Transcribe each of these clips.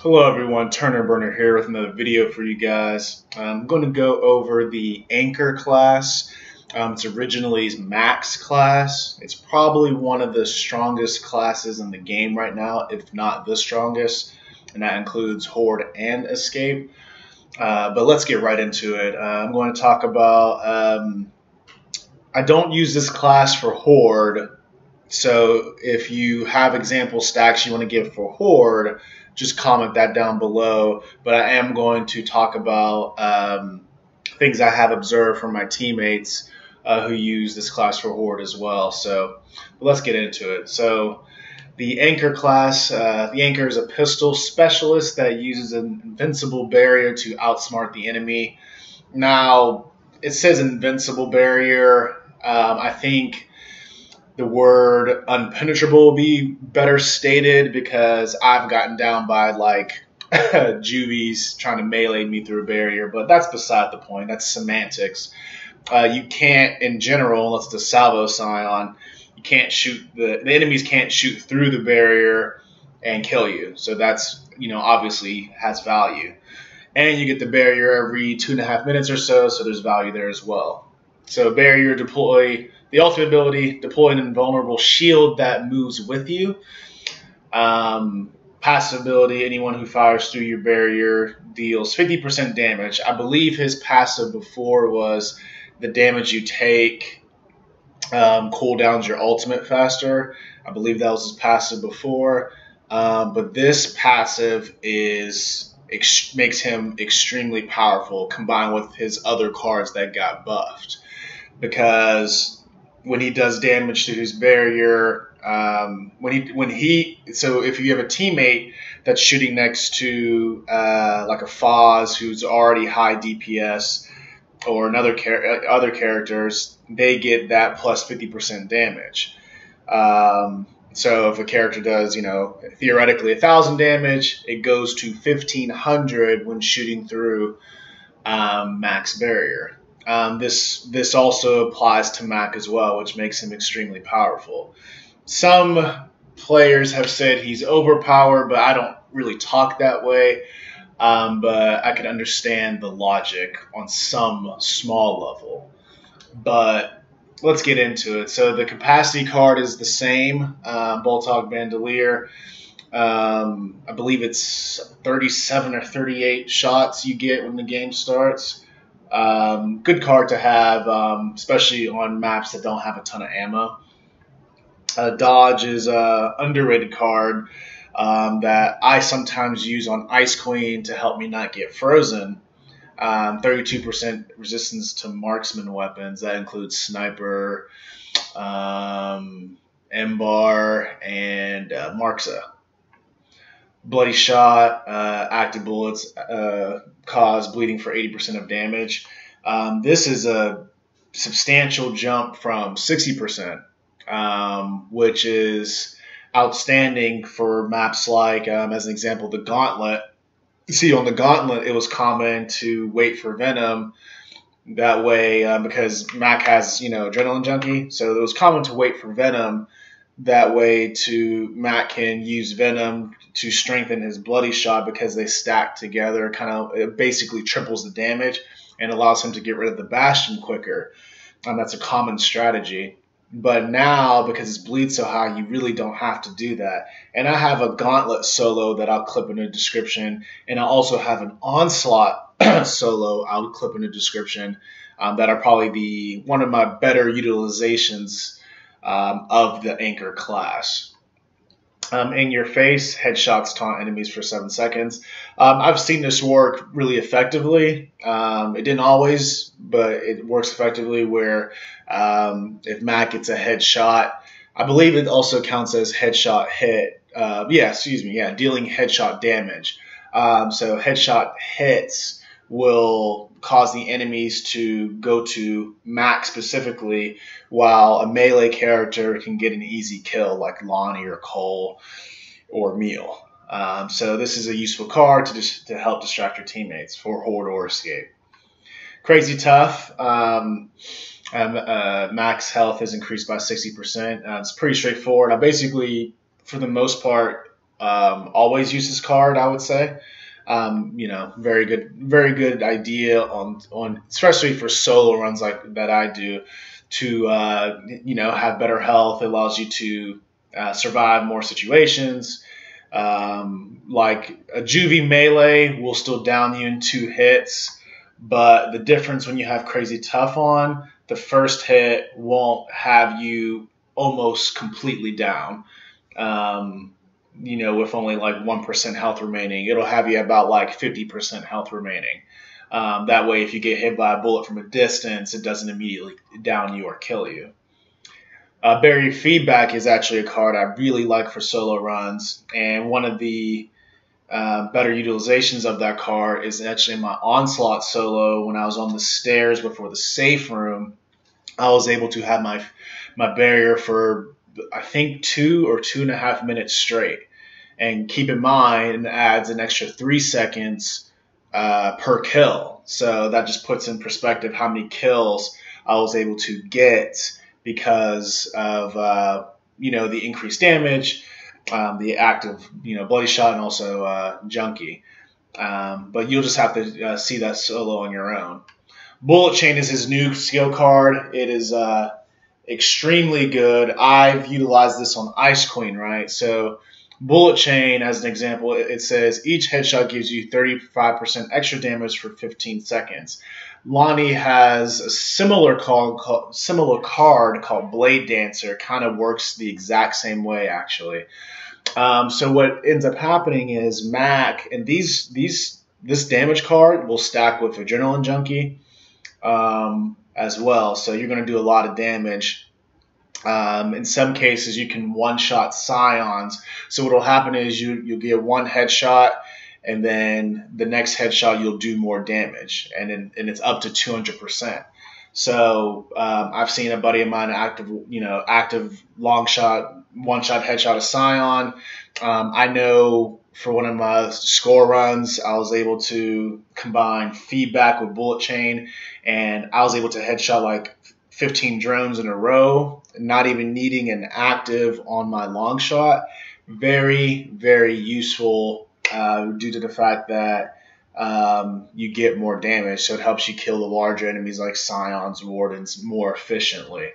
Hello everyone, Turner Burner here with another video for you guys. I'm going to go over the Anchor class. Um, it's originally Mac's class. It's probably one of the strongest classes in the game right now, if not the strongest, and that includes Horde and Escape. Uh, but let's get right into it. Uh, I'm going to talk about. Um, I don't use this class for Horde, so if you have example stacks you want to give for Horde, just comment that down below. But I am going to talk about um, things I have observed from my teammates uh, who use this class for Horde as well. So let's get into it. So the Anchor class, uh, the Anchor is a pistol specialist that uses an invincible barrier to outsmart the enemy. Now, it says invincible barrier. Um, I think the word unpenetrable be better stated because I've gotten down by like juvies trying to melee me through a barrier, but that's beside the point. That's semantics. Uh, you can't, in general, unless it's a salvo scion, you can't shoot the the enemies can't shoot through the barrier and kill you. So that's you know obviously has value, and you get the barrier every two and a half minutes or so. So there's value there as well. So barrier deploy the ultimate ability, deploy an invulnerable shield that moves with you. Um, passive ability, anyone who fires through your barrier deals 50% damage. I believe his passive before was the damage you take um, cooldowns your ultimate faster. I believe that was his passive before. Um, but this passive is ex- makes him extremely powerful combined with his other cards that got buffed because when he does damage to his barrier. Um, when he when he so if you have a teammate that's shooting next to uh, like a Fahz who's already high DPS or another char- other characters, they get that plus fifty percent damage. Um, so if a character does, you know, theoretically a thousand damage, it goes to fifteen hundred when shooting through um, Mac's barrier. Um, this this also applies to Mac as well, which makes him extremely powerful. Some players have said he's overpowered, but I don't really talk that way. Um, but I can understand the logic on some small level. But let's get into it. So the capacity card is the same, uh, Boltok Bandolier. Um, I believe it's 37 or 38 shots you get when the game starts. Um, good card to have, um, especially on maps that don't have a ton of ammo. Uh, Dodge is a underrated card um, that I sometimes use on Ice Queen to help me not get frozen. 32% um, resistance to marksman weapons. That includes sniper, um, EMBAR, and uh, Markza bloody shot, uh, active bullets uh, cause bleeding for 80% of damage. Um, this is a substantial jump from 60%, um, which is outstanding for maps like, um, as an example, the Gauntlet. See, on the Gauntlet, it was common to wait for Venom. That way, uh, because Mac has, you know, Adrenaline Junkie, so it was common to wait for Venom that way to Matt can use Venom to strengthen his bloody shot because they stack together. Kind of it basically triples the damage and allows him to get rid of the Bastion quicker. And that's a common strategy. But now, because it's bleed so high, you really don't have to do that. And I have a gauntlet solo that I'll clip in the description, and I also have an onslaught solo I'll clip in the description um, that are probably the one of my better utilizations um, of the anchor class. Um, in your face, headshots taunt enemies for seven seconds. Um, I've seen this work really effectively. Um, it didn't always, but it works effectively where um, if Mac gets a headshot, I believe it also counts as headshot hit. Uh, yeah, excuse me. Yeah, dealing headshot damage. Um, so headshot hits will cause the enemies to go to max specifically, while a melee character can get an easy kill like Lahni or Cole or Meal. Um, so this is a useful card to, dis- to help distract your teammates for Horde or Escape. Crazy Tough. Um, um, uh, max health is increased by 60%. Uh, it's pretty straightforward. I basically, for the most part, um, always use this card. I would say. Um, you know, very good, very good idea on on especially for solo runs like that I do to uh, you know have better health. It allows you to uh, survive more situations. Um, like a juvie melee will still down you in two hits, but the difference when you have crazy tough on, the first hit won't have you almost completely down. Um, you know, with only like 1% health remaining, it'll have you about like 50% health remaining. Um, that way, if you get hit by a bullet from a distance, it doesn't immediately down you or kill you. Uh, Barrier Feedback is actually a card I really like for solo runs, and one of the uh, better utilizations of that card is actually my Onslaught solo when I was on the stairs before the safe room. I was able to have my my barrier for I think two or two and a half minutes straight. And keep in mind, adds an extra three seconds uh, per kill. So that just puts in perspective how many kills I was able to get because of uh, you know the increased damage, um, the active you know bloody shot, and also uh, junkie. Um, but you'll just have to uh, see that solo on your own. Bullet Chain is his new skill card. It is uh, extremely good. I've utilized this on Ice Queen, right? So Bullet Chain, as an example, it says each headshot gives you 35% extra damage for 15 seconds. Lahni has a similar call, similar card called Blade Dancer. Kind of works the exact same way, actually. Um, so what ends up happening is Mac and these these this damage card will stack with Adrenaline Junkie um, as well. So you're going to do a lot of damage. Um, in some cases, you can one shot scions. So what will happen is you you'll get one headshot and then the next headshot you'll do more damage, and in, and it's up to 200%. So um, I've seen a buddy of mine active, you know, active long shot, one shot headshot a Scion. Um, I know for one of my score runs, I was able to combine feedback with bullet chain, and I was able to headshot like 15 drones in a row, not even needing an active on my long shot. Very, very useful uh, due to the fact that um, you get more damage. So it helps you kill the larger enemies like Scions, Wardens more efficiently.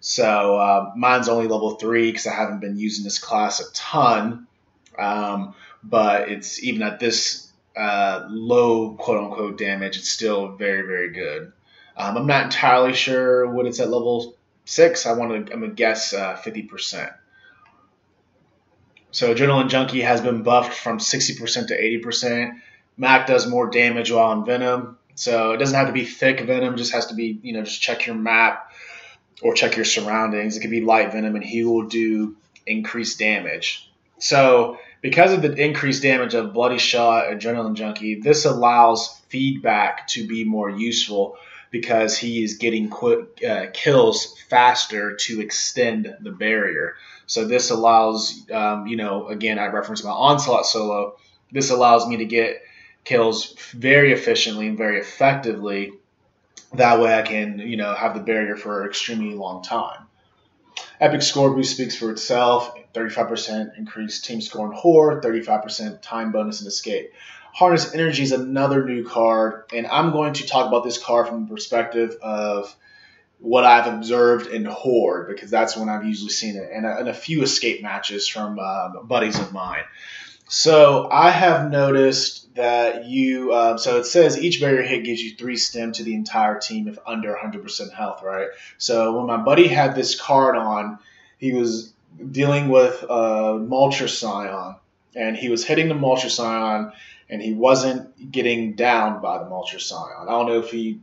So uh, mine's only level three because I haven't been using this class a ton. Um, but it's even at this uh, low quote unquote damage, it's still very, very good. Um, I'm not entirely sure what it's at level six. I want to, I'm gonna guess uh, 50%. So Adrenaline Junkie has been buffed from 60% to 80%. Mac does more damage while in Venom. So it doesn't have to be thick Venom, just has to be, you know, just check your map or check your surroundings. It could be light Venom and he will do increased damage. So because of the increased damage of Bloody Shot, Adrenaline Junkie, this allows feedback to be more useful because he is getting quick uh, kills faster to extend the barrier. So this allows, um, you know, again, I referenced my onslaught solo. This allows me to get kills very efficiently and very effectively. That way, I can, you know, have the barrier for an extremely long time. Epic score boost speaks for itself. 35% increased team score in Horde, 35% time bonus and escape. Harness Energy is another new card, and I'm going to talk about this card from the perspective of what I've observed in Horde because that's when I've usually seen it, and a, and a few escape matches from uh, buddies of mine. So I have noticed that you. Uh, so it says each barrier hit gives you three stem to the entire team if under 100% health, right? So when my buddy had this card on, he was dealing with a Mulcher Scion, and he was hitting the Mulcher Scion and he wasn't getting down by the Scion. I don't know if he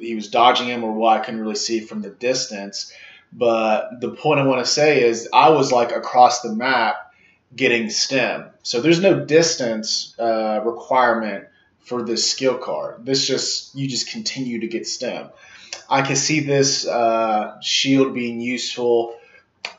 he was dodging him or what. I couldn't really see from the distance. But the point I want to say is I was like across the map getting stem. So there's no distance uh, requirement for this skill card. This just you just continue to get stem. I can see this uh, shield being useful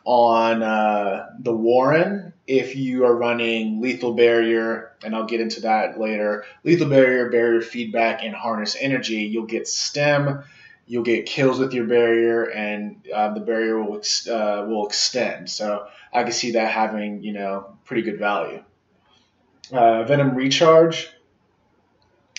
on uh, the Warren if you are running lethal barrier, and I'll get into that later. Lethal barrier, barrier feedback, and harness energy. You'll get stem, you'll get kills with your barrier, and uh, the barrier will ex- uh, will extend. So I can see that having you know pretty good value. Uh, Venom Recharge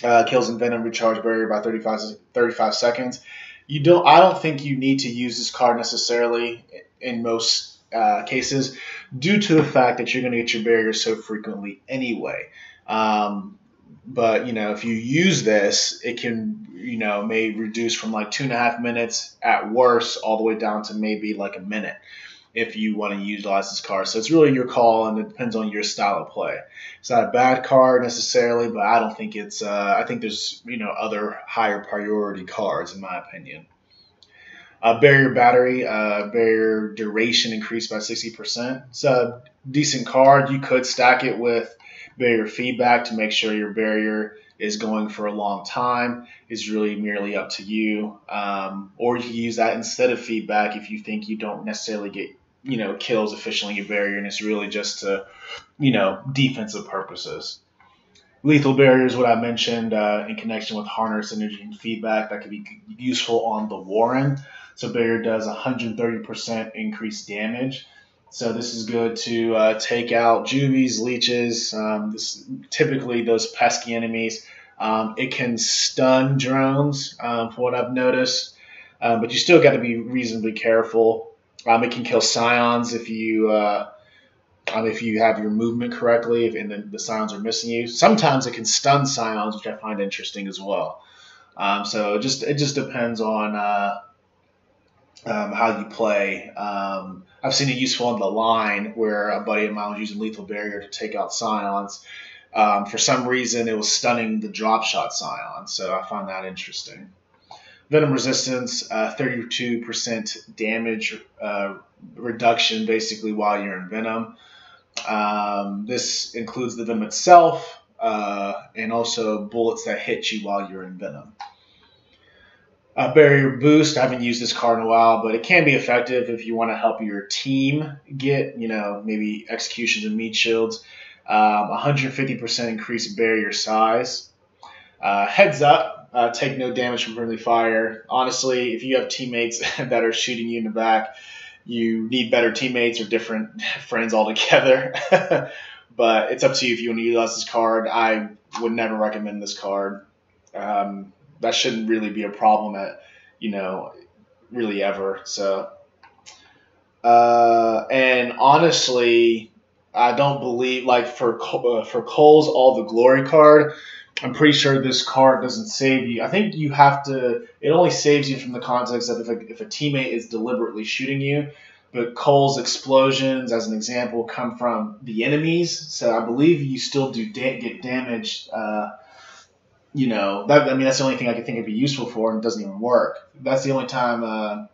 uh, kills and Venom Recharge barrier by 35, 35 seconds. You don't. I don't think you need to use this card necessarily in most uh, cases, due to the fact that you're going to get your barrier so frequently anyway. Um, but you know, if you use this, it can you know may reduce from like two and a half minutes at worst all the way down to maybe like a minute if you want to utilize this card. So it's really your call, and it depends on your style of play. It's not a bad card necessarily, but I don't think it's. Uh, I think there's you know other higher priority cards in my opinion. Uh, barrier battery, uh, barrier duration increased by 60%. It's a decent card. You could stack it with barrier feedback to make sure your barrier is going for a long time is really merely up to you. Um, or you can use that instead of feedback if you think you don't necessarily get you know kills efficiently a barrier, and it's really just to you know defensive purposes. Lethal barrier is what I mentioned uh, in connection with harness energy and feedback that could be useful on the Warren. So barrier does 130% increased damage. So this is good to uh, take out juvies, leeches, um, this, typically those pesky enemies. Um, it can stun drones, um, from what I've noticed, um, but you still got to be reasonably careful. Um, it can kill scions if you uh, um, if you have your movement correctly, if, and the, the scions are missing you. Sometimes it can stun scions, which I find interesting as well. Um, so it just it just depends on uh, um, how you play. Um, I've seen it useful on the line where a buddy of mine was using lethal barrier to take out scions. Um, for some reason, it was stunning the drop shot scion, so I find that interesting. Venom resistance, uh, 32% damage uh, reduction basically while you're in Venom. Um, this includes the Venom itself uh, and also bullets that hit you while you're in Venom. Uh, barrier boost. I haven't used this card in a while, but it can be effective if you want to help your team get, you know, maybe executions and meat shields. Um, 150% increased barrier size. Uh, heads up, uh, take no damage from friendly fire. Honestly, if you have teammates that are shooting you in the back, you need better teammates or different friends altogether. but it's up to you if you want to utilize this card. I would never recommend this card. Um, that shouldn't really be a problem at you know really ever. So, uh, and honestly, I don't believe like for uh, for Cole's all the glory card. I'm pretty sure this card doesn't save you. I think you have to. It only saves you from the context of if a, if a teammate is deliberately shooting you. But Cole's explosions, as an example, come from the enemies. So I believe you still do da- get damaged. Uh, you know, that, I mean, that's the only thing I could think it'd be useful for, and it doesn't even work. That's the only time uh,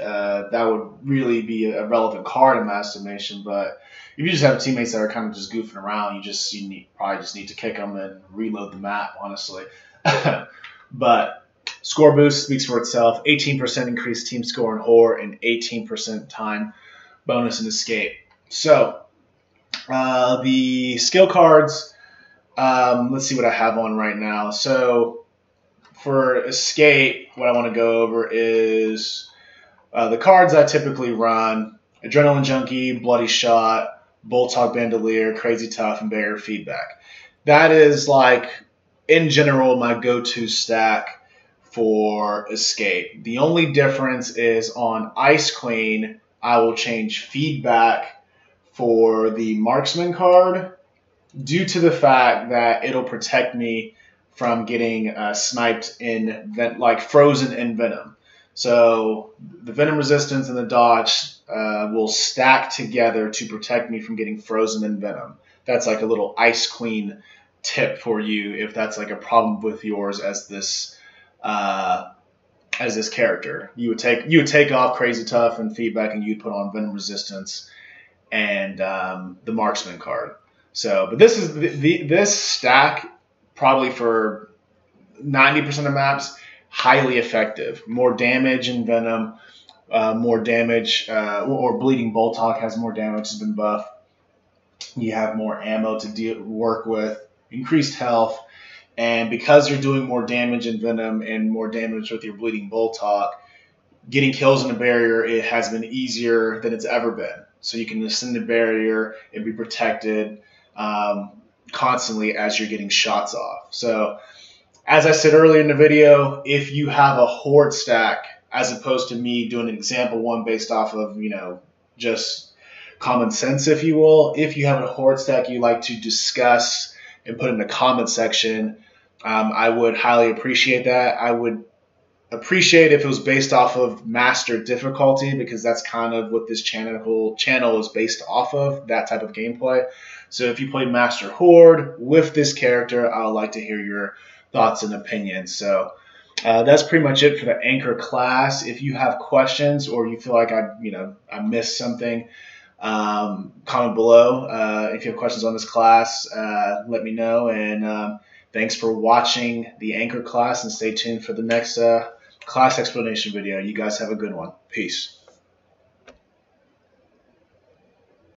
uh, that would really be a relevant card in my estimation. But if you just have teammates that are kind of just goofing around, you just you need, probably just need to kick them and reload the map, honestly. but score boost speaks for itself. 18% increased team score in horror and 18% time bonus in escape. So uh, the skill cards um, let's see what I have on right now. So for escape, what I want to go over is uh, the cards I typically run: Adrenaline Junkie, Bloody Shot, Boltok Bandolier, Crazy Tough, and Barrier Feedback. That is like, in general, my go-to stack for escape. The only difference is on Ice Queen, I will change feedback for the marksman card due to the fact that it'll protect me from getting uh, sniped in like frozen in venom. So the venom resistance and the dodge uh, will stack together to protect me from getting frozen in venom. That's like a little ice queen tip for you if that's like a problem with yours as this uh, as this character. You would take you would take off crazy tough and feedback, and you'd put on venom resistance and um, the marksman card. So, but this is the, the this stack probably for 90% of maps highly effective. More damage in Venom, uh, more damage, uh, or Bleeding Boltok has more damage, has been buffed. You have more ammo to deal, work with, increased health, and because you're doing more damage in Venom and more damage with your Bleeding Boltok, getting kills in a barrier it has been easier than it's ever been. So you can ascend the barrier and be protected um, constantly as you're getting shots off. So, as I said earlier in the video, if you have a horde stack, as opposed to me doing an example one based off of, you know, just common sense, if you will, if you have a horde stack you like to discuss and put in the comment section, um, I would highly appreciate that. I would appreciate if it was based off of master difficulty because that's kind of what this channel channel is based off of that type of gameplay. So if you play Master Horde with this character, I would like to hear your thoughts and opinions. So uh, that's pretty much it for the anchor class. If you have questions or you feel like I, you know, I missed something, um, comment below. Uh, if you have questions on this class, uh, let me know. And um, thanks for watching the anchor class, and stay tuned for the next uh, class explanation video. You guys have a good one. Peace.